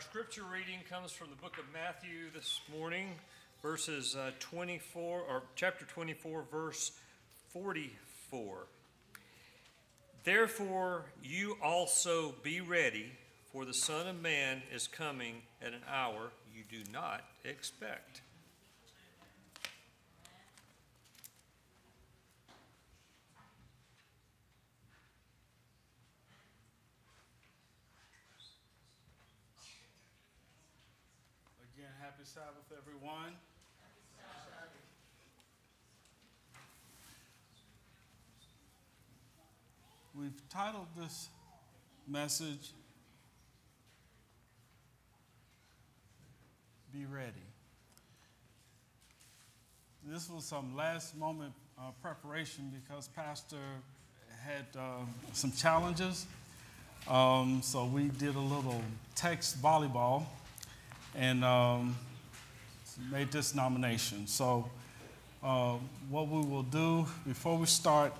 Our scripture reading comes from the book of Matthew this morning, verses uh, 24, or chapter 24, verse 44. Therefore, you also be ready, for the Son of Man is coming at an hour you do not expect. Again, happy Everyone. We've titled this message, Be Ready. This was some last moment uh, preparation because Pastor had um, some challenges. Um, so we did a little text volleyball and um, made this nomination. So, uh, what we will do before we start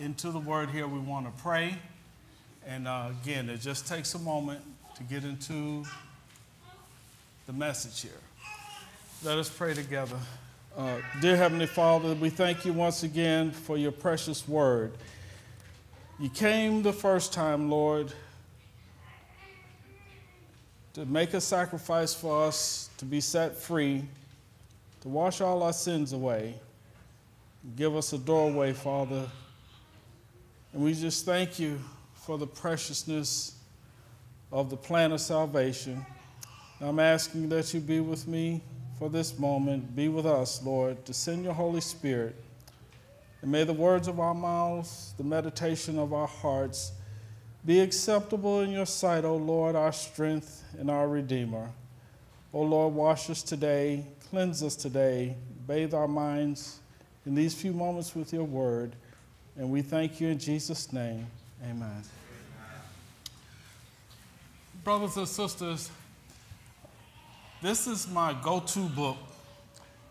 into the word here, we want to pray. And uh, again, it just takes a moment to get into the message here. Let us pray together. Uh, dear Heavenly Father, we thank you once again for your precious word. You came the first time, Lord, to make a sacrifice for us to be set free, to wash all our sins away. Give us a doorway, Father. And we just thank you for the preciousness of the plan of salvation. I'm asking that you be with me for this moment. Be with us, Lord, to send your Holy Spirit. And may the words of our mouths, the meditation of our hearts, be acceptable in your sight, O Lord, our strength and our Redeemer. O Lord, wash us today, cleanse us today, bathe our minds in these few moments with your word. And we thank you in Jesus' name. Amen. Brothers and sisters, this is my go to book,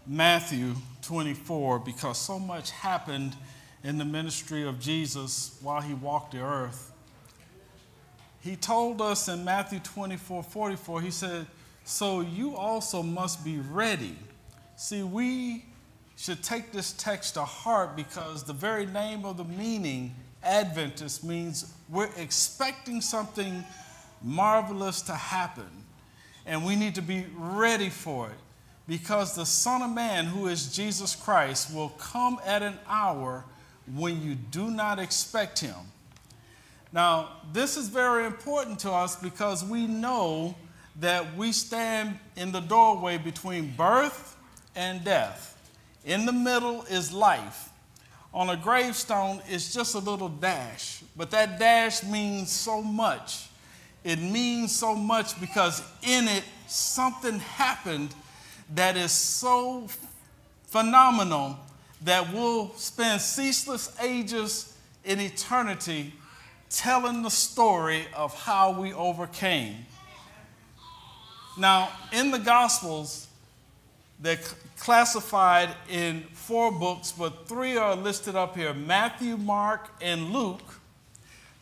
Matthew 24, because so much happened in the ministry of Jesus while he walked the earth he told us in Matthew 24 44, he said, So you also must be ready. See, we should take this text to heart because the very name of the meaning, Adventist, means we're expecting something marvelous to happen. And we need to be ready for it because the Son of Man, who is Jesus Christ, will come at an hour when you do not expect him. Now, this is very important to us because we know that we stand in the doorway between birth and death. In the middle is life. On a gravestone, it's just a little dash, but that dash means so much. It means so much because in it, something happened that is so phenomenal that we'll spend ceaseless ages in eternity telling the story of how we overcame. Now, in the Gospels, they're classified in four books, but three are listed up here Matthew, Mark, and Luke.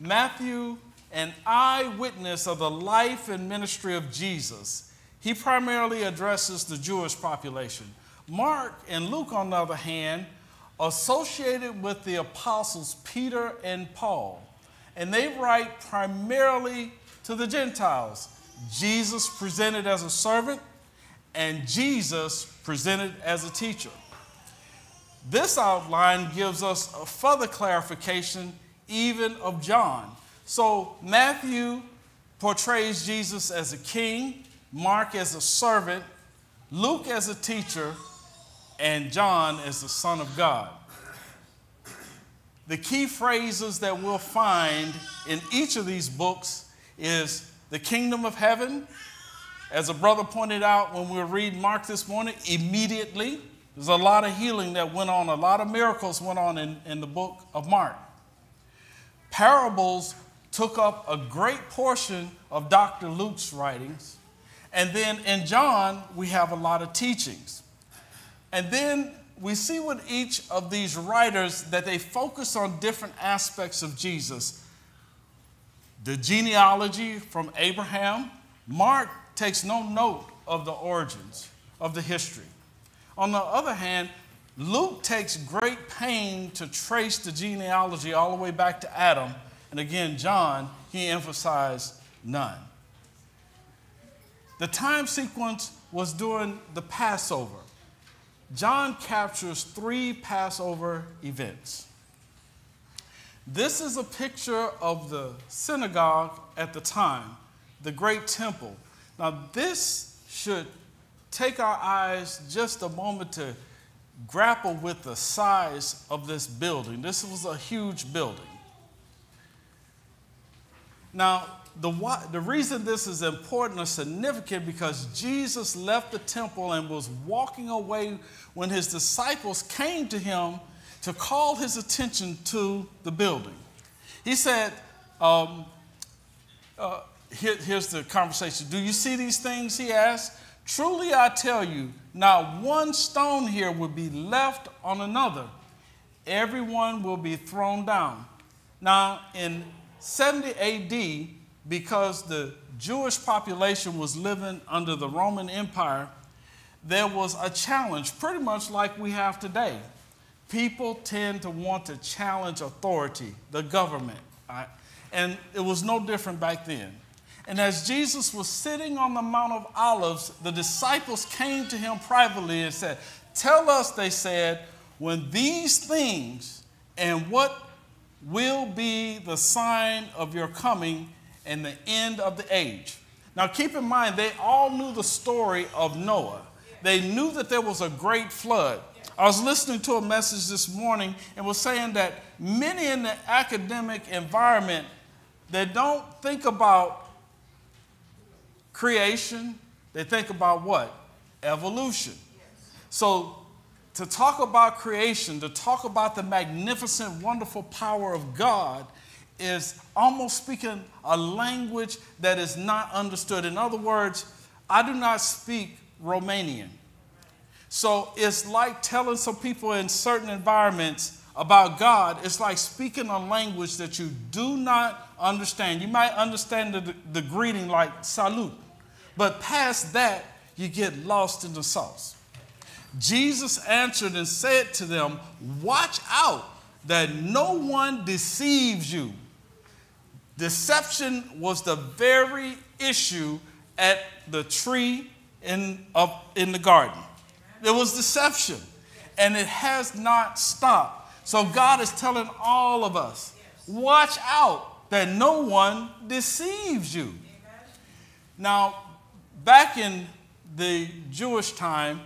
Matthew, an eyewitness of the life and ministry of Jesus, he primarily addresses the Jewish population. Mark and Luke, on the other hand, associated with the apostles Peter and Paul and they write primarily to the Gentiles. Jesus presented as a servant, and Jesus presented as a teacher. This outline gives us a further clarification, even of John. So, Matthew portrays Jesus as a king, Mark as a servant, Luke as a teacher, and John as the Son of God. The key phrases that we'll find in each of these books is the kingdom of heaven. As a brother pointed out when we reading Mark this morning, immediately. There's a lot of healing that went on, a lot of miracles went on in, in the book of Mark. Parables took up a great portion of Dr. Luke's writings. And then in John, we have a lot of teachings. And then we see with each of these writers that they focus on different aspects of Jesus. The genealogy from Abraham, Mark takes no note of the origins of the history. On the other hand, Luke takes great pain to trace the genealogy all the way back to Adam. And again, John, he emphasized none. The time sequence was during the Passover. John captures three Passover events. This is a picture of the synagogue at the time, the great temple. Now, this should take our eyes just a moment to grapple with the size of this building. This was a huge building. Now, the, the reason this is important or significant because Jesus left the temple and was walking away when his disciples came to him to call his attention to the building. He said, um, uh, here, here's the conversation. Do you see these things? He asked. Truly I tell you, not one stone here will be left on another. Everyone will be thrown down. Now, in 70 AD, because the Jewish population was living under the Roman Empire, there was a challenge, pretty much like we have today. People tend to want to challenge authority, the government. Right? And it was no different back then. And as Jesus was sitting on the Mount of Olives, the disciples came to him privately and said, Tell us, they said, when these things and what will be the sign of your coming and the end of the age. Now, keep in mind, they all knew the story of Noah. They knew that there was a great flood. I was listening to a message this morning and was saying that many in the academic environment they don't think about creation, they think about what? Evolution. So to talk about creation, to talk about the magnificent, wonderful power of God is almost speaking a language that is not understood. In other words, I do not speak Romanian. So it's like telling some people in certain environments about God, it's like speaking a language that you do not understand. You might understand the, the greeting like salute, but past that, you get lost in the sauce. Jesus answered and said to them, Watch out that no one deceives you. Deception was the very issue at the tree in, up in the garden. There was deception, and it has not stopped. So God is telling all of us watch out that no one deceives you. Now, back in the Jewish time,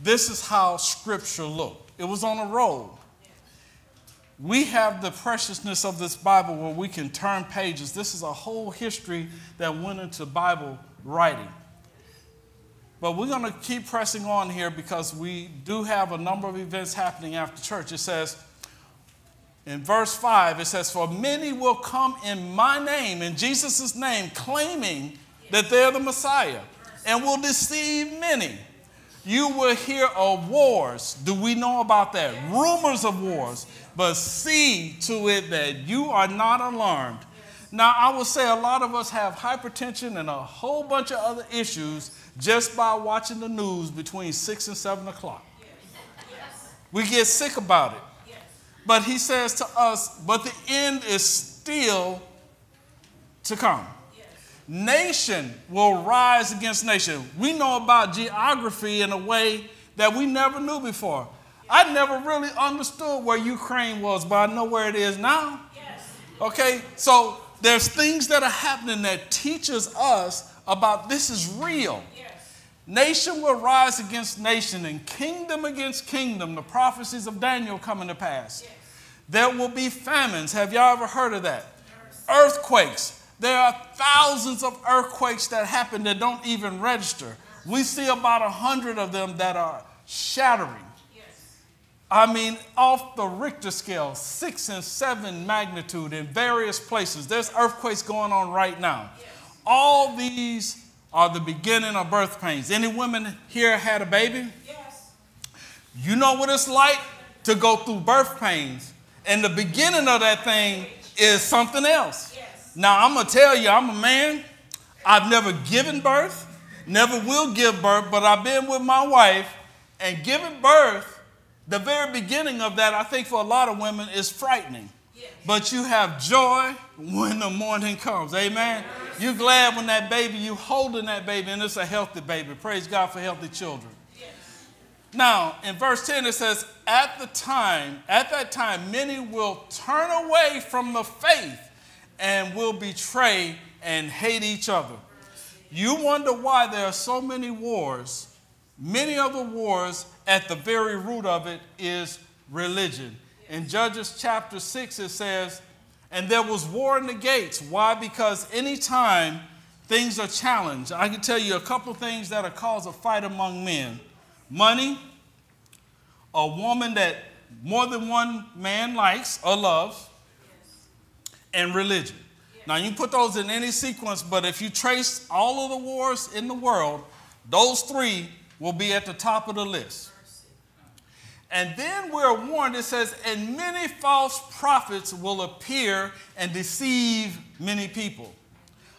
this is how scripture looked. It was on a roll. We have the preciousness of this Bible where we can turn pages. This is a whole history that went into Bible writing. But we're going to keep pressing on here because we do have a number of events happening after church. It says, in verse 5, it says, For many will come in my name, in Jesus' name, claiming that they're the Messiah, and will deceive many. You will hear of wars. Do we know about that? Rumors of wars. But see to it that you are not alarmed. Now, I would say a lot of us have hypertension and a whole bunch of other issues just by watching the news between 6 and 7 o'clock. We get sick about it. But he says to us, but the end is still to come. Nation will rise against nation. We know about geography in a way that we never knew before. I never really understood where Ukraine was, but I know where it is now. Yes. Okay, so there's things that are happening that teaches us about this is real. Yes. Nation will rise against nation and kingdom against kingdom. The prophecies of Daniel coming to pass. Yes. There will be famines. Have y'all ever heard of that? Earthquakes. There are thousands of earthquakes that happen that don't even register. We see about a hundred of them that are shattering. I mean, off the Richter scale, six and seven magnitude in various places. There's earthquakes going on right now. All these are the beginning of birth pains. Any women here had a baby? Yes. You know what it's like to go through birth pains and the beginning of that thing is something else. Yes. Now, I'm going to tell you, I'm a man. I've never given birth, never will give birth, but I've been with my wife and given birth. The very beginning of that, I think for a lot of women, is frightening. But you have joy when the morning comes. Amen. You're glad when that baby, you holding that baby, and it's a healthy baby. Praise God for healthy children. Now, in verse 10, it says, At the time, at that time, many will turn away from the faith and will betray and hate each other. You wonder why there are so many wars. Many of the wars, at the very root of it, is religion. In Judges chapter 6, it says, And there was war in the gates. Why? Because anytime things are challenged, I can tell you a couple things that are cause a fight among men money, a woman that more than one man likes or loves, and religion. Now, you put those in any sequence, but if you trace all of the wars in the world, those three will be at the top of the list. And then we're warned, it says, and many false prophets will appear and deceive many people.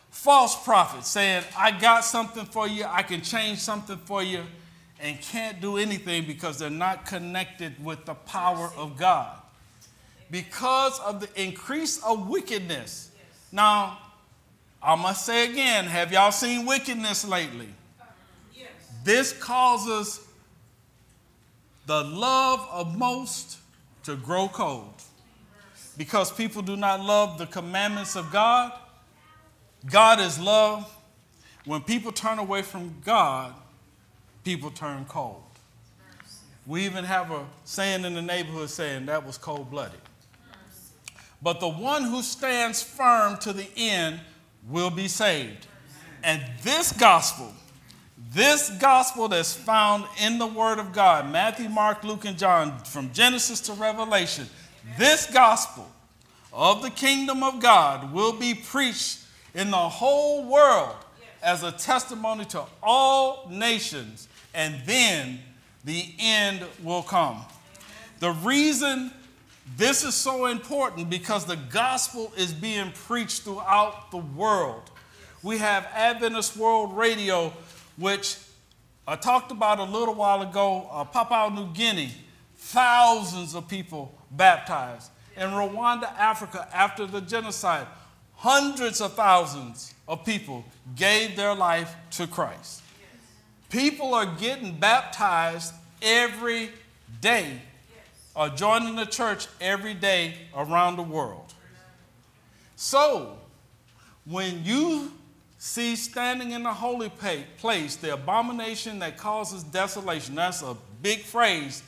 False prophets saying, I got something for you, I can change something for you, and can't do anything because they're not connected with the power of God. Because of the increase of wickedness. Now, I must say again, have y'all seen wickedness lately? This causes the love of most to grow cold. Because people do not love the commandments of God. God is love. When people turn away from God, people turn cold. We even have a saying in the neighborhood saying that was cold blooded. But the one who stands firm to the end will be saved. And this gospel, this gospel that's found in the Word of God, Matthew, Mark, Luke, and John, from Genesis to Revelation, this gospel of the kingdom of God will be preached in the whole world as a testimony to all nations, and then the end will come. The reason this is so important because the gospel is being preached throughout the world. We have Adventist World Radio, which I talked about a little while ago, uh, Papua New Guinea, thousands of people baptized. In Rwanda, Africa, after the genocide, hundreds of thousands of people gave their life to Christ. People are getting baptized every day are joining the church every day around the world. So, when you see standing in the holy place the abomination that causes desolation, that's a big phrase.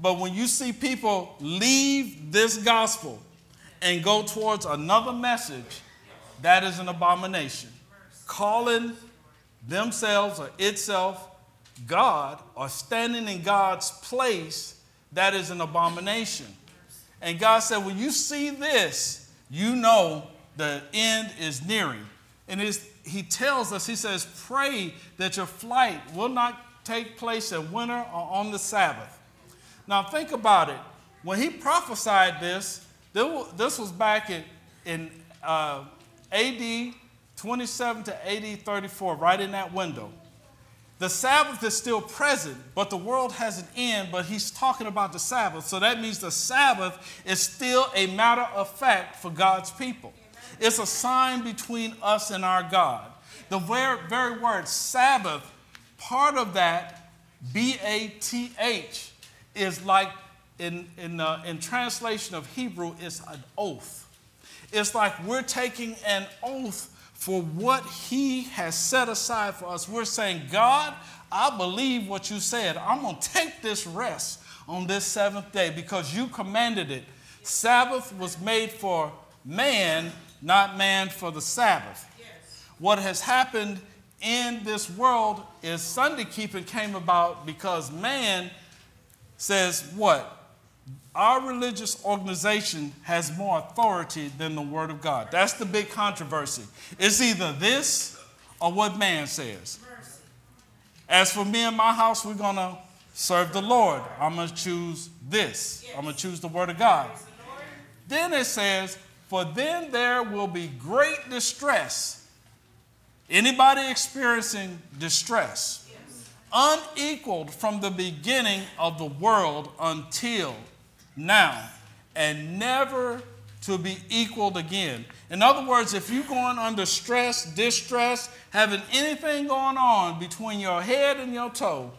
But when you see people leave this gospel and go towards another message, that is an abomination. Calling themselves or itself God or standing in God's place that is an abomination. And God said, when you see this, you know the end is nearing. And he tells us, he says, pray that your flight will not take place in winter or on the Sabbath. Now think about it. When he prophesied this, this was back in, in uh, AD 27 to AD 34, right in that window. The Sabbath is still present, but the world has an end, but he's talking about the Sabbath. So that means the Sabbath is still a matter of fact for God's people. It's a sign between us and our God. The very, very word Sabbath, part of that, B A T H, is like in, in, uh, in translation of Hebrew, it's an oath. It's like we're taking an oath for what he has set aside for us. We're saying, God, I believe what you said. I'm going to take this rest on this seventh day because you commanded it. Sabbath was made for man, not man for the Sabbath. Yes. What has happened in this world is Sunday keeping came about because man says, What? Our religious organization has more authority than the Word of God. That's the big controversy. It's either this or what man says. As for me and my house, we're going to serve the Lord. I'm going to choose this. I'm going to choose the Word of God. Then it says, For then there will be great distress Anybody experiencing distress? Unequaled from the beginning of the world until now, and never to be equaled again. In other words, if you're going under stress, distress, having anything going on between your head and your toe,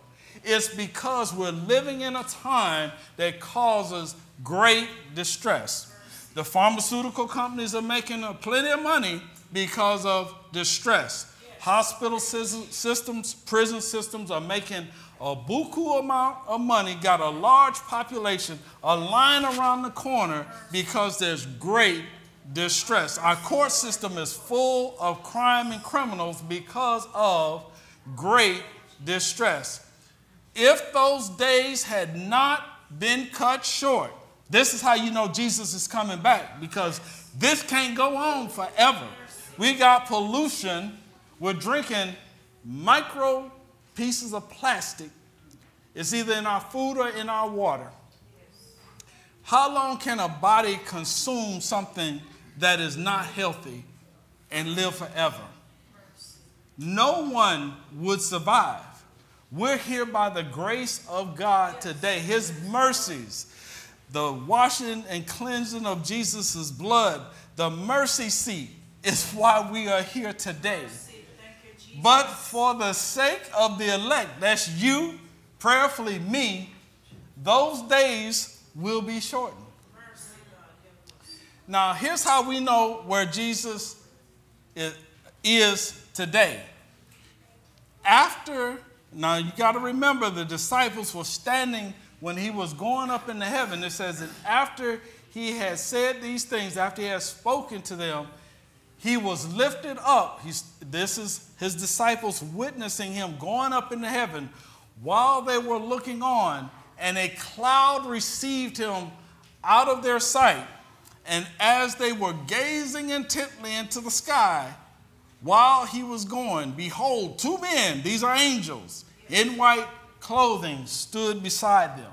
it's because we're living in a time that causes great distress. The pharmaceutical companies are making a plenty of money because of distress. Hospital systems, prison systems are making a buku amount of money, got a large population, a line around the corner because there's great distress. Our court system is full of crime and criminals because of great distress. If those days had not been cut short, this is how you know Jesus is coming back because this can't go on forever. We got pollution. We're drinking micro pieces of plastic. It's either in our food or in our water. How long can a body consume something that is not healthy and live forever? No one would survive. We're here by the grace of God today, His mercies, the washing and cleansing of Jesus' blood, the mercy seat is why we are here today. But for the sake of the elect, that's you, prayerfully me, those days will be shortened. Now, here's how we know where Jesus is today. After now, you got to remember the disciples were standing when he was going up into heaven. It says that after he had said these things, after he had spoken to them, he was lifted up. He's, this is his disciples witnessing him going up into heaven while they were looking on, and a cloud received him out of their sight. And as they were gazing intently into the sky, while he was going, behold, two men, these are angels, in white clothing, stood beside them.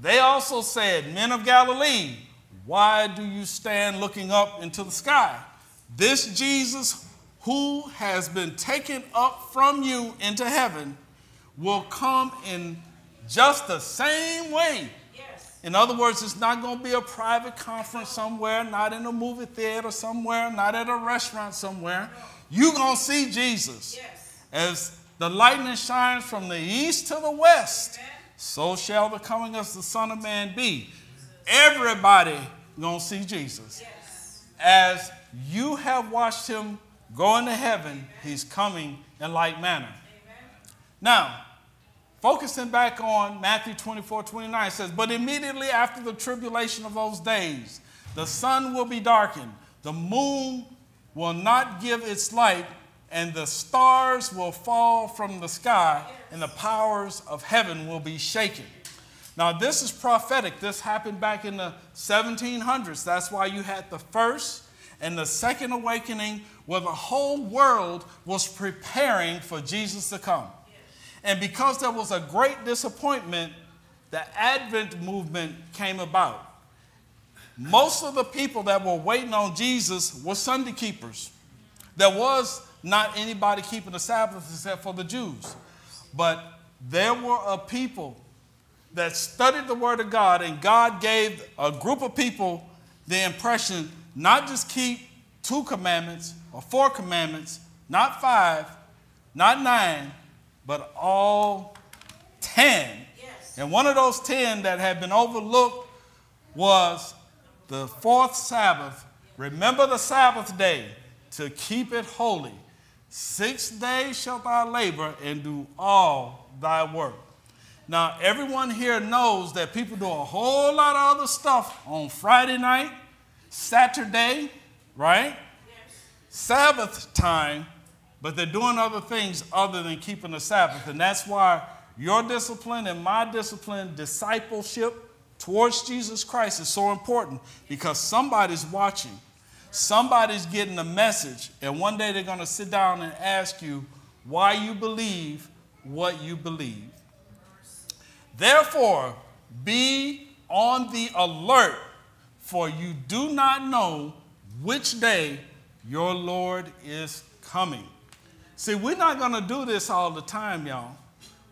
They also said, Men of Galilee, why do you stand looking up into the sky? This Jesus, who has been taken up from you into heaven, will come in just the same way in other words, it's not going to be a private conference somewhere, not in a movie theater somewhere, not at a restaurant somewhere. You're going to see Jesus. Yes. As the lightning shines from the east to the west, Amen. so shall the coming of the Son of Man be. Everybody going to see Jesus. Yes. As you have watched him go into heaven, Amen. he's coming in like manner. Amen. Now, Focusing back on Matthew 24 29 says, But immediately after the tribulation of those days, the sun will be darkened, the moon will not give its light, and the stars will fall from the sky, and the powers of heaven will be shaken. Now, this is prophetic. This happened back in the 1700s. That's why you had the first and the second awakening, where the whole world was preparing for Jesus to come. And because there was a great disappointment, the Advent movement came about. Most of the people that were waiting on Jesus were Sunday keepers. There was not anybody keeping the Sabbath except for the Jews. But there were a people that studied the Word of God, and God gave a group of people the impression not just keep two commandments or four commandments, not five, not nine, but all 10. Yes. And one of those 10 that had been overlooked was the fourth Sabbath. Remember the Sabbath day to keep it holy. Six days shalt thou labor and do all thy work. Now, everyone here knows that people do a whole lot of other stuff on Friday night, Saturday, right? Yes. Sabbath time but they're doing other things other than keeping the Sabbath. And that's why your discipline and my discipline, discipleship towards Jesus Christ, is so important because somebody's watching. Somebody's getting the message, and one day they're going to sit down and ask you why you believe what you believe. Therefore, be on the alert, for you do not know which day your Lord is coming. See, we're not going to do this all the time, y'all.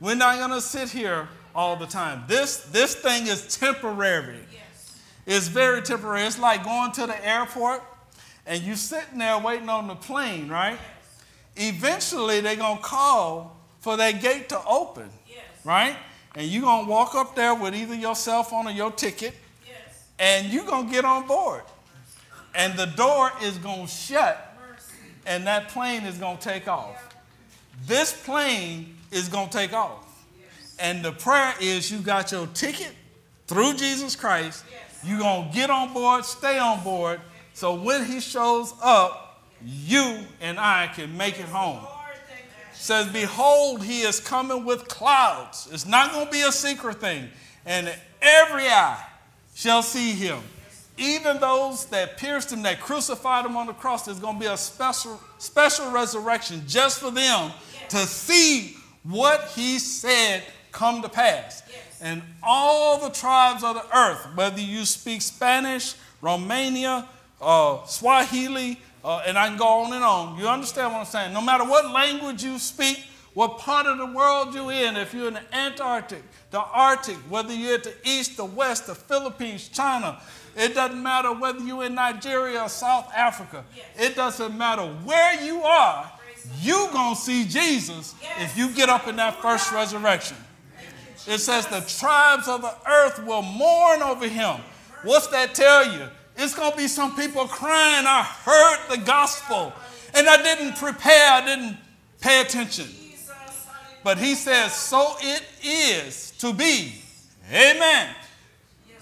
We're not going to sit here all the time. This, this thing is temporary. Yes. It's very temporary. It's like going to the airport and you're sitting there waiting on the plane, right? Yes. Eventually, they're going to call for that gate to open, yes. right? And you're going to walk up there with either your cell phone or your ticket, and you're going to get on board. And the door is going to shut, and that plane is going to take off. This plane is going to take off. And the prayer is you got your ticket through Jesus Christ. You're going to get on board, stay on board. So when he shows up, you and I can make it home. Says, Behold, he is coming with clouds. It's not going to be a secret thing. And every eye shall see him. Even those that pierced him, that crucified him on the cross, there's going to be a special, special resurrection just for them to see what he said come to pass. Yes. And all the tribes of the earth, whether you speak Spanish, Romania, uh, Swahili, uh, and I can go on and on. You understand what I'm saying? No matter what language you speak, what part of the world you're in, if you're in the Antarctic, the Arctic, whether you're at the east, the west, the Philippines, China, it doesn't matter whether you're in Nigeria or South Africa. Yes. It doesn't matter where you are, you're going to see Jesus yes. if you get up in that first resurrection. It says the tribes of the earth will mourn over him. What's that tell you? It's going to be some people crying, I heard the gospel and I didn't prepare, I didn't pay attention. But he says, so it is to be. Amen.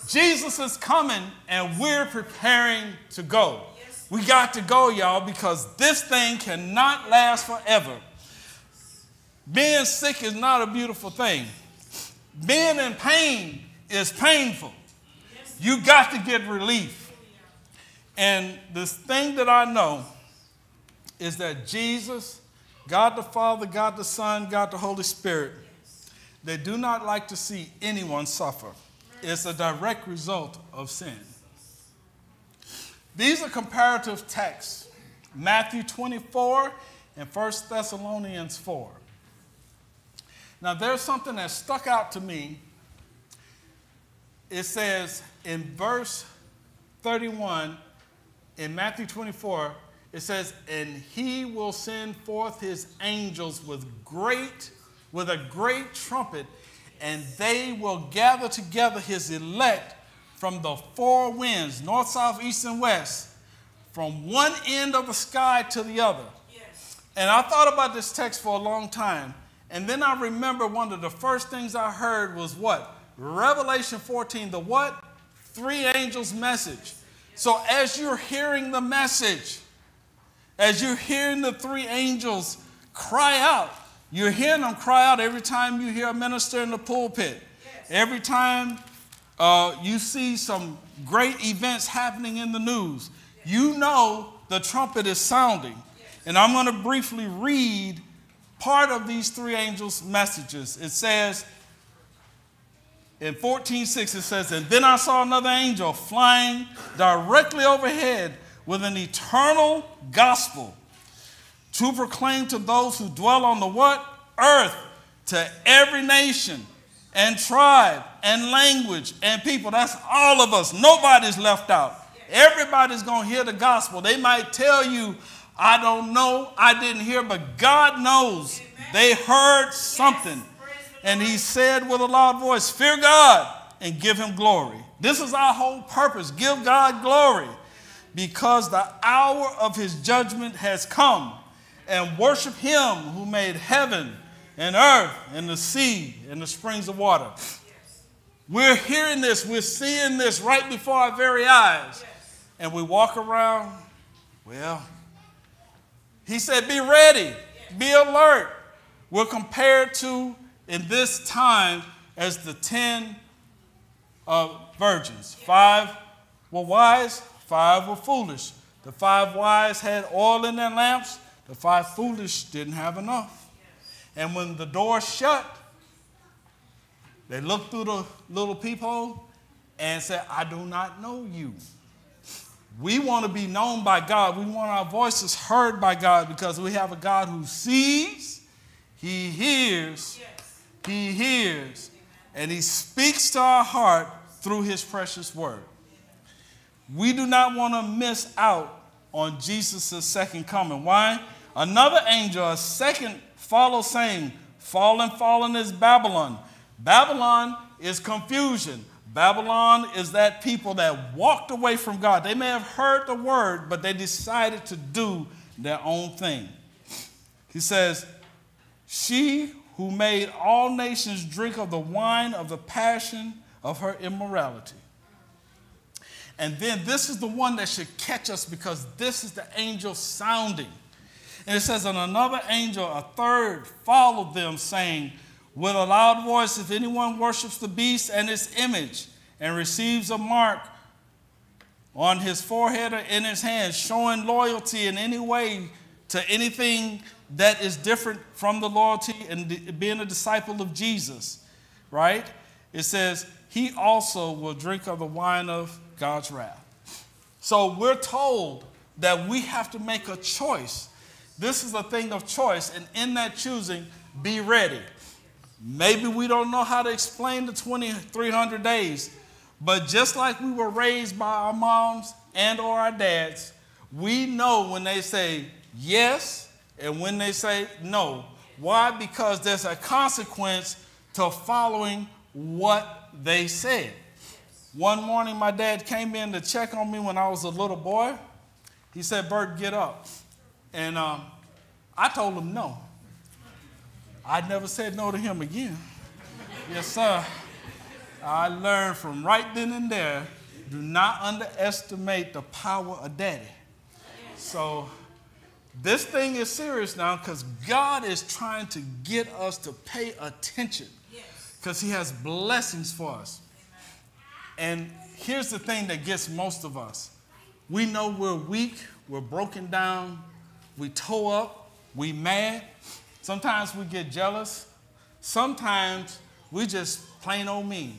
Jesus is coming and we're preparing to go. We got to go, y'all, because this thing cannot last forever. Being sick is not a beautiful thing. Being in pain is painful. You got to get relief. And this thing that I know is that Jesus, God the Father, God the Son, God the Holy Spirit, they do not like to see anyone suffer. It's a direct result of sin. These are comparative texts Matthew 24 and 1 Thessalonians 4. Now, there's something that stuck out to me. It says in verse 31 in Matthew 24, it says, And he will send forth his angels with great, with a great trumpet, and they will gather together his elect from the four winds, north, south, east, and west, from one end of the sky to the other. Yes. And I thought about this text for a long time. And then I remember one of the first things I heard was what? Revelation 14, the what? Three angels' message. So as you're hearing the message, as you're hearing the three angels cry out, you're hearing them cry out every time you hear a minister in the pulpit. Yes. Every time uh, you see some great events happening in the news, you know the trumpet is sounding. And I'm going to briefly read part of these three angels' messages. It says, in 14:6 it says, And then I saw another angel flying directly overhead with an eternal gospel to proclaim to those who dwell on the what? Earth, to every nation and tribe and language and people. That's all of us. Nobody's left out. Everybody's going to hear the gospel. They might tell you, I don't know, I didn't hear, but God knows they heard something. And He said with a loud voice, Fear God and give Him glory. This is our whole purpose give God glory because the hour of His judgment has come. And worship Him who made heaven and earth and the sea and the springs of water. We're hearing this, we're seeing this right before our very eyes. And we walk around, well, he said, be ready, be alert. We're compared to, in this time, as the ten uh, virgins. Five were wise, five were foolish. The five wise had oil in their lamps, the five foolish didn't have enough. And when the door shut, they looked through the little peephole and said, I do not know you. We want to be known by God. We want our voices heard by God because we have a God who sees, He hears, He hears, and He speaks to our heart through His precious word. We do not want to miss out on Jesus' second coming. Why? Another angel, a second, follows saying, Fallen, fallen is Babylon. Babylon is confusion. Babylon is that people that walked away from God. They may have heard the word, but they decided to do their own thing. He says, She who made all nations drink of the wine of the passion of her immorality. And then this is the one that should catch us because this is the angel sounding. And it says, And another angel, a third, followed them, saying, with a loud voice, if anyone worships the beast and its image and receives a mark on his forehead or in his hand, showing loyalty in any way to anything that is different from the loyalty and being a disciple of Jesus, right? It says, he also will drink of the wine of God's wrath. So we're told that we have to make a choice. This is a thing of choice, and in that choosing, be ready. Maybe we don't know how to explain the 2300 days, but just like we were raised by our moms and or our dads, we know when they say yes and when they say no. Why? Because there's a consequence to following what they said. One morning, my dad came in to check on me when I was a little boy. He said, Bert, get up. And um, I told him no. I never said no to him again. yes, sir. I learned from right then and there do not underestimate the power of daddy. So, this thing is serious now because God is trying to get us to pay attention because He has blessings for us. And here's the thing that gets most of us we know we're weak, we're broken down, we toe up, we mad, Sometimes we get jealous. Sometimes we just plain old mean.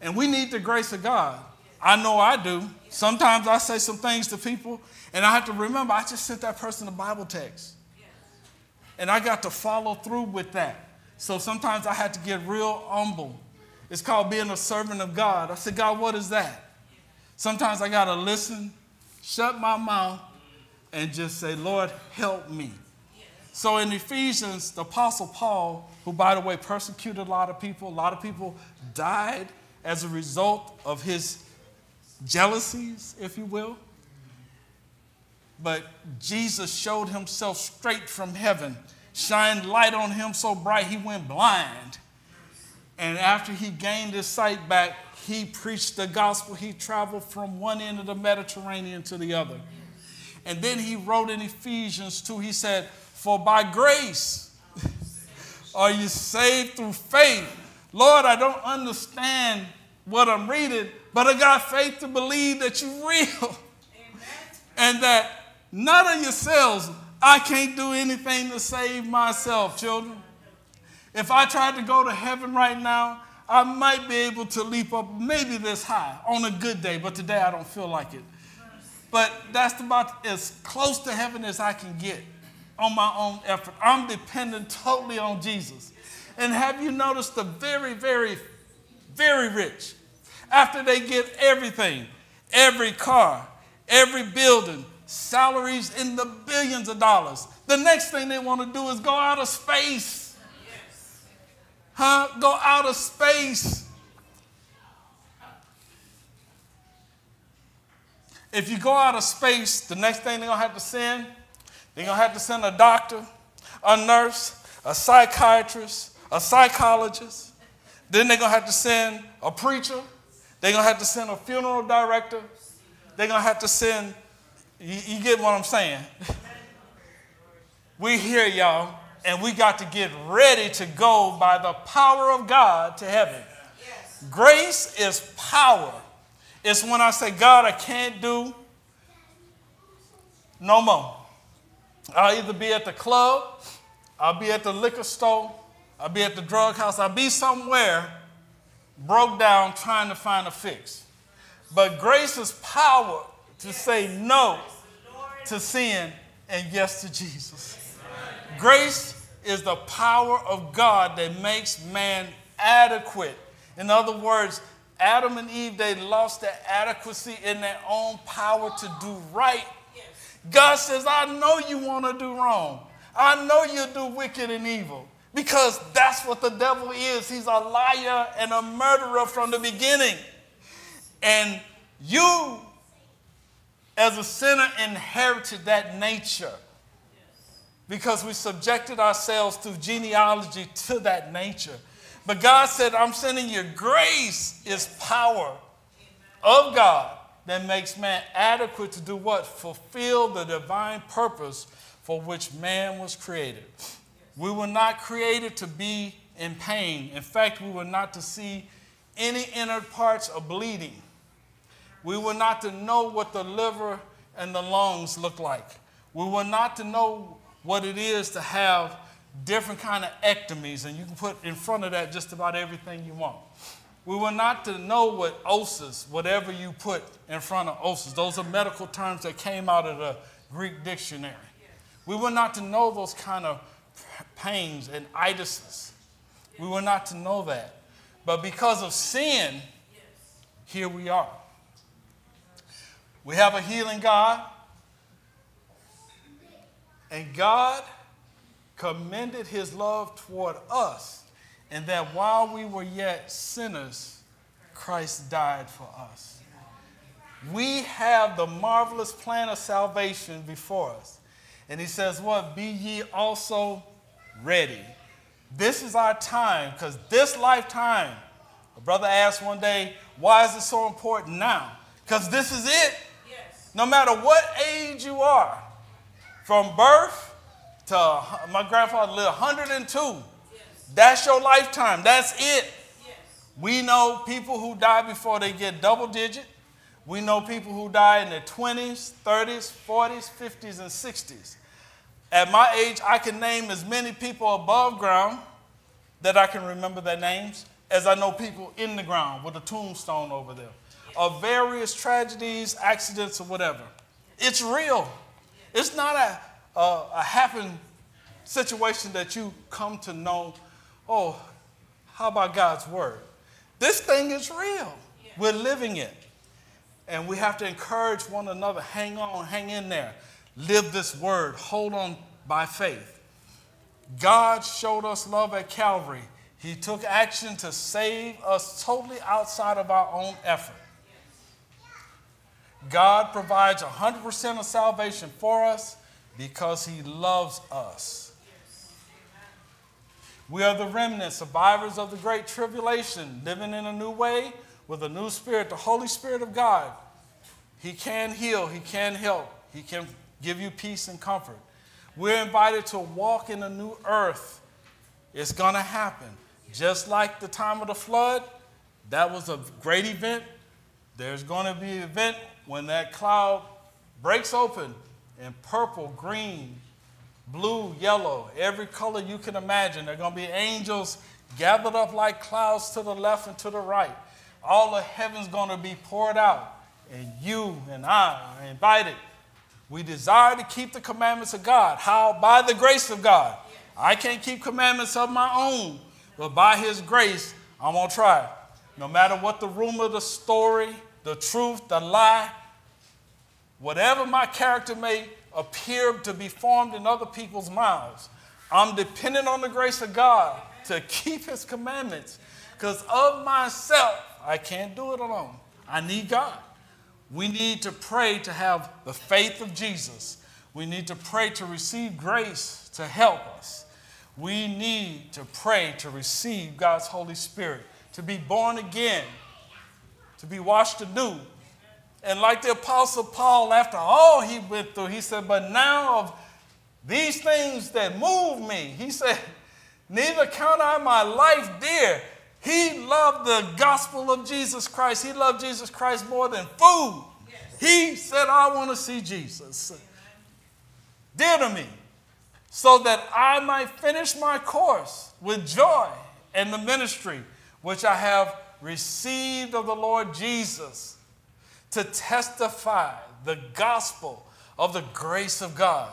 And we need the grace of God. I know I do. Sometimes I say some things to people, and I have to remember I just sent that person a Bible text. And I got to follow through with that. So sometimes I had to get real humble. It's called being a servant of God. I said, God, what is that? Sometimes I got to listen, shut my mouth, and just say, Lord, help me. So in Ephesians, the Apostle Paul, who, by the way, persecuted a lot of people, a lot of people died as a result of his jealousies, if you will. But Jesus showed himself straight from heaven, shined light on him so bright he went blind. And after he gained his sight back, he preached the gospel. He traveled from one end of the Mediterranean to the other. And then he wrote in Ephesians 2, he said, for by grace are you saved through faith. Lord, I don't understand what I'm reading, but I got faith to believe that you're real. Amen. And that none of yourselves, I can't do anything to save myself, children. If I tried to go to heaven right now, I might be able to leap up maybe this high on a good day, but today I don't feel like it. But that's about as close to heaven as I can get on my own effort. I'm dependent totally on Jesus. And have you noticed the very, very, very rich, after they get everything, every car, every building, salaries in the billions of dollars, the next thing they want to do is go out of space. Huh? Go out of space. If you go out of space, the next thing they're going to have to send they're going to have to send a doctor, a nurse, a psychiatrist, a psychologist. Then they're going to have to send a preacher. They're going to have to send a funeral director. They're going to have to send, you, you get what I'm saying? we here, y'all, and we got to get ready to go by the power of God to heaven. Yes. Grace is power. It's when I say, God, I can't do no more. I'll either be at the club, I'll be at the liquor store, I'll be at the drug house, I'll be somewhere broke down trying to find a fix. But grace is power to say no to sin and yes to Jesus. Grace is the power of God that makes man adequate. In other words, Adam and Eve, they lost their adequacy in their own power to do right. God says, I know you want to do wrong. I know you do wicked and evil because that's what the devil is. He's a liar and a murderer from the beginning. And you, as a sinner, inherited that nature because we subjected ourselves through genealogy to that nature. But God said, I'm sending you grace is power of God that makes man adequate to do what? Fulfill the divine purpose for which man was created. We were not created to be in pain. In fact, we were not to see any inner parts of bleeding. We were not to know what the liver and the lungs look like. We were not to know what it is to have different kind of ectomies, and you can put in front of that just about everything you want. We were not to know what osis, whatever you put in front of osis. Those are medical terms that came out of the Greek dictionary. We were not to know those kind of pains and itises. We were not to know that. But because of sin, here we are. We have a healing God, and God commended his love toward us, and that while we were yet sinners, Christ died for us. We have the marvelous plan of salvation before us. And he says, What? Be ye also ready. This is our time, because this lifetime, a brother asked one day, Why is it so important now? Because this is it. Yes. No matter what age you are, from birth to my grandfather lived 102. Yes. That's your lifetime. That's it. Yes. We know people who die before they get double digit. We know people who die in their 20s, 30s, 40s, 50s, and 60s. At my age, I can name as many people above ground that I can remember their names as I know people in the ground with a tombstone over them of various tragedies, accidents, or whatever. It's real. It's not a, a, a happen situation that you come to know, oh, how about God's word? This thing is real. We're living it. And we have to encourage one another hang on, hang in there live this word, hold on by faith. God showed us love at Calvary. He took action to save us totally outside of our own effort. God provides 100% of salvation for us because He loves us. We are the remnant, survivors of the great tribulation, living in a new way with a new spirit, the Holy Spirit of God. He can heal, He can help, He can give you peace and comfort. We're invited to walk in a new earth. It's going to happen. Just like the time of the flood, that was a great event. There's going to be an event when that cloud breaks open in purple, green, blue, yellow, every color you can imagine. There are going to be angels gathered up like clouds to the left and to the right. All of heaven's going to be poured out, and you and I are invited we desire to keep the commandments of God. How? By the grace of God. I can't keep commandments of my own, but by His grace, I'm going to try. No matter what the rumor, the story, the truth, the lie, whatever my character may appear to be formed in other people's mouths, I'm dependent on the grace of God to keep His commandments. Because of myself, I can't do it alone. I need God. We need to pray to have the faith of Jesus. We need to pray to receive grace to help us. We need to pray to receive God's Holy Spirit, to be born again, to be washed anew. And like the Apostle Paul, after all he went through, he said, But now of these things that move me, he said, Neither count I my life dear he loved the gospel of Jesus Christ. He loved Jesus Christ more than food. He said, I want to see Jesus. Dear to me, so that I might finish my course with joy and the ministry which I have received of the Lord Jesus to testify the gospel of the grace of God.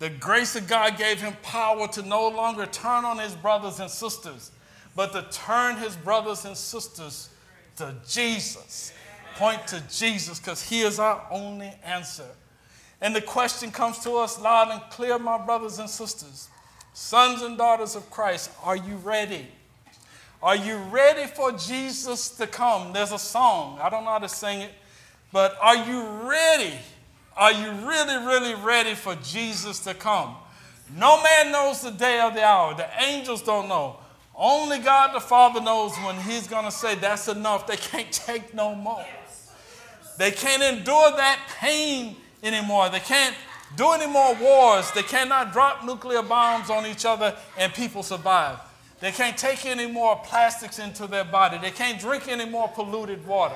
The grace of God gave him power to no longer turn on his brothers and sisters, but to turn his brothers and sisters to Jesus. Point to Jesus because he is our only answer. And the question comes to us loud and clear, my brothers and sisters, sons and daughters of Christ, are you ready? Are you ready for Jesus to come? There's a song, I don't know how to sing it, but are you ready? Are you really, really ready for Jesus to come? No man knows the day or the hour. The angels don't know. Only God the Father knows when He's going to say, That's enough. They can't take no more. They can't endure that pain anymore. They can't do any more wars. They cannot drop nuclear bombs on each other and people survive. They can't take any more plastics into their body. They can't drink any more polluted water.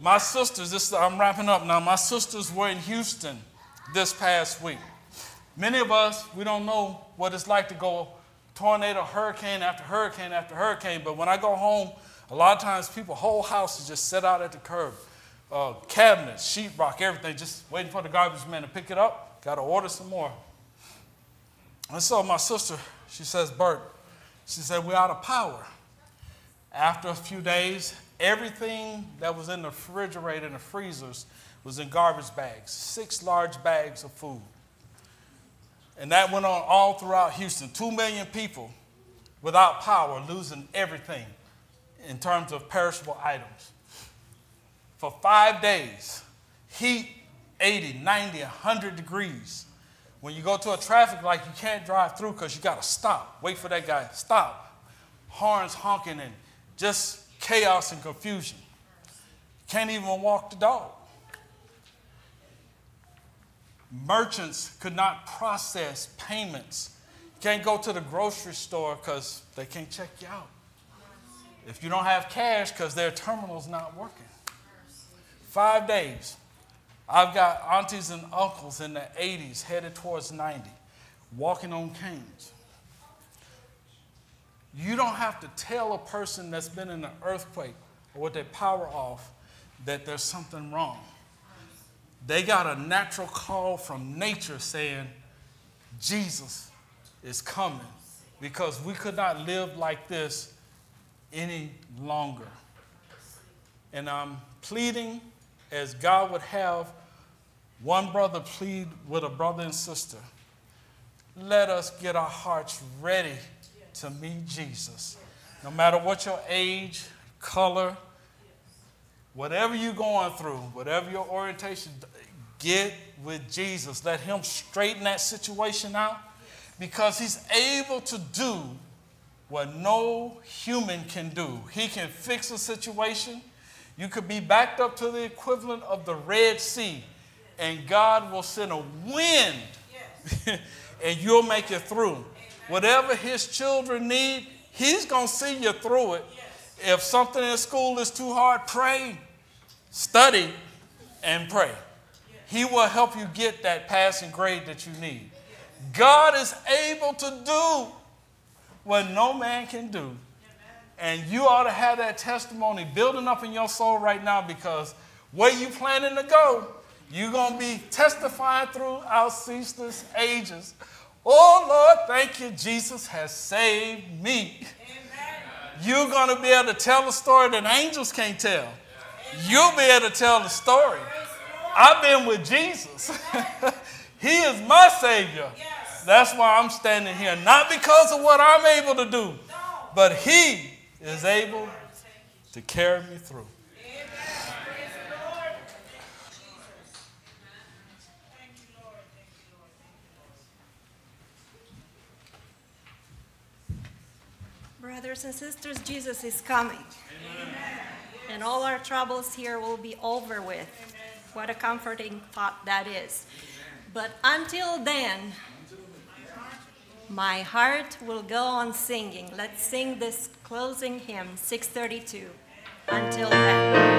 My sisters, this, I'm wrapping up now. My sisters were in Houston this past week. Many of us, we don't know what it's like to go tornado, hurricane after hurricane after hurricane. But when I go home, a lot of times people, whole houses just set out at the curb. Uh, cabinets, sheetrock, everything, just waiting for the garbage man to pick it up. Got to order some more. And so my sister, she says, Bert, she said, we're out of power. After a few days, everything that was in the refrigerator and the freezers was in garbage bags, six large bags of food. And that went on all throughout Houston. Two million people without power, losing everything in terms of perishable items. For five days, heat 80, 90, 100 degrees. When you go to a traffic light, you can't drive through because you got to stop. Wait for that guy. Stop. Horns honking and just chaos and confusion. Can't even walk the dog. Merchants could not process payments. You can't go to the grocery store because they can't check you out. If you don't have cash because their terminal's not working. Five days. I've got aunties and uncles in the 80s headed towards 90, walking on canes. You don't have to tell a person that's been in an earthquake or with their power off that there's something wrong. They got a natural call from nature saying, Jesus is coming because we could not live like this any longer. And I'm pleading as God would have one brother plead with a brother and sister. Let us get our hearts ready to meet Jesus. No matter what your age, color, whatever you're going through, whatever your orientation, get with Jesus. Let Him straighten that situation out because He's able to do what no human can do. He can fix a situation. You could be backed up to the equivalent of the Red Sea, and God will send a wind and you'll make it through. Whatever his children need, he's going to see you through it. If something in school is too hard, pray, study, and pray. He will help you get that passing grade that you need. God is able to do what no man can do. And you ought to have that testimony building up in your soul right now because where you planning to go, you're going to be testifying throughout ceaseless ages Oh Lord, thank you, Jesus has saved me. You're going to be able to tell a story that angels can't tell. You'll be able to tell the story. I've been with Jesus. he is my Savior. That's why I'm standing here. Not because of what I'm able to do, but He is able to carry me through. Brothers and sisters, Jesus is coming. Amen. And all our troubles here will be over with. Amen. What a comforting thought that is. Amen. But until then, my heart will go on singing. Let's sing this closing hymn, 632. Until then.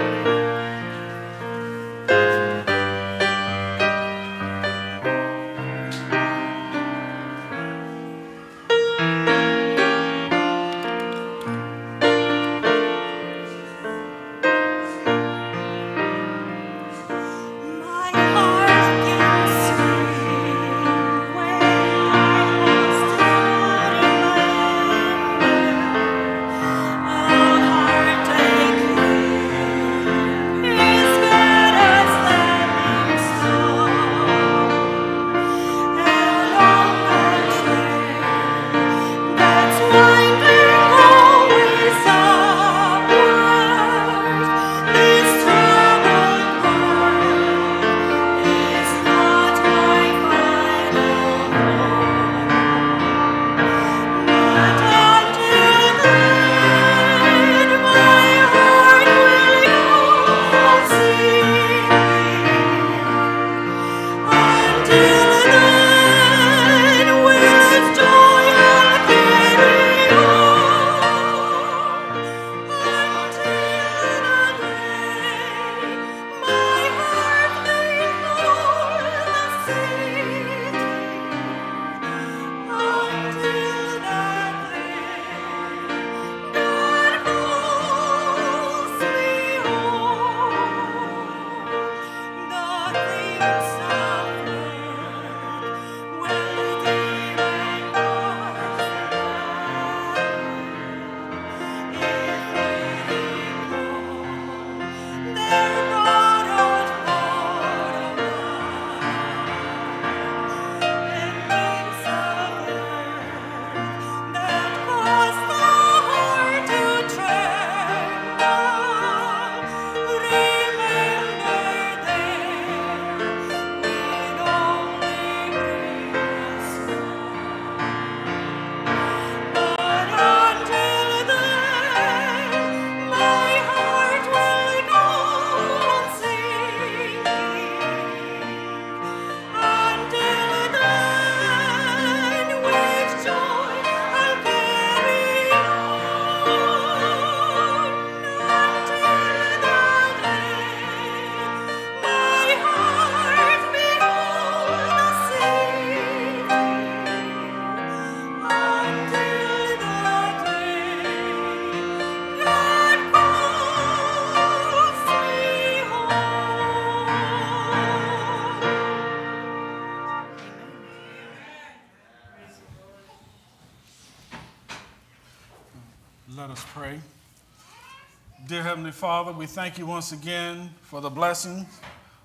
Heavenly Father, we thank you once again for the blessing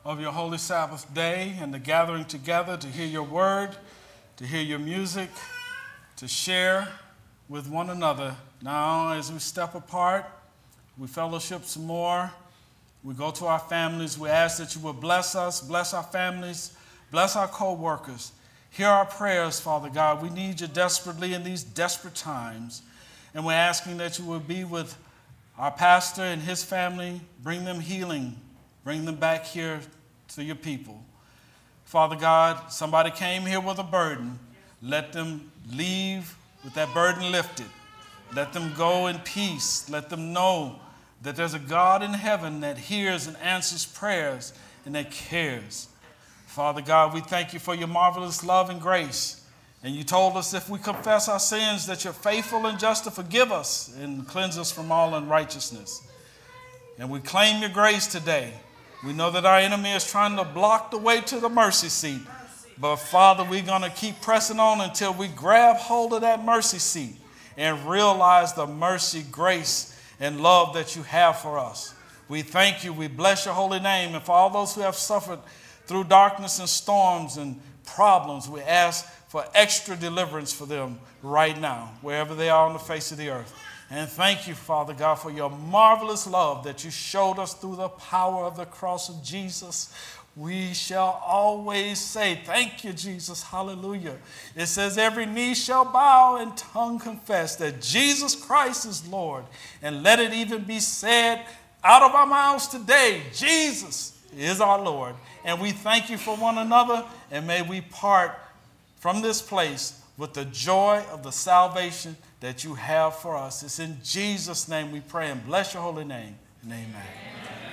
of your holy Sabbath day and the gathering together to hear your word, to hear your music, to share with one another. Now, as we step apart, we fellowship some more. We go to our families. We ask that you will bless us, bless our families, bless our co workers. Hear our prayers, Father God. We need you desperately in these desperate times. And we're asking that you will be with our pastor and his family. Bring them healing, bring them back here to your people. Father God, somebody came here with a burden. Let them leave with that burden lifted. Let them go in peace. Let them know that there's a God in heaven that hears and answers prayers and that cares. Father God, we thank you for your marvelous love and grace. And you told us if we confess our sins, that you're faithful and just to forgive us and cleanse us from all unrighteousness. And we claim your grace today. We know that our enemy is trying to block the way to the mercy seat. But Father, we're going to keep pressing on until we grab hold of that mercy seat and realize the mercy, grace, and love that you have for us. We thank you. We bless your holy name. And for all those who have suffered through darkness and storms and problems, we ask for extra deliverance for them right now, wherever they are on the face of the earth. And thank you, Father God, for your marvelous love that you showed us through the power of the cross of Jesus. We shall always say, Thank you, Jesus. Hallelujah. It says, Every knee shall bow and tongue confess that Jesus Christ is Lord. And let it even be said out of our mouths today Jesus is our Lord. And we thank you for one another, and may we part from this place with the joy of the salvation that you have for us. It's in Jesus' name we pray and bless your holy name. And amen. amen.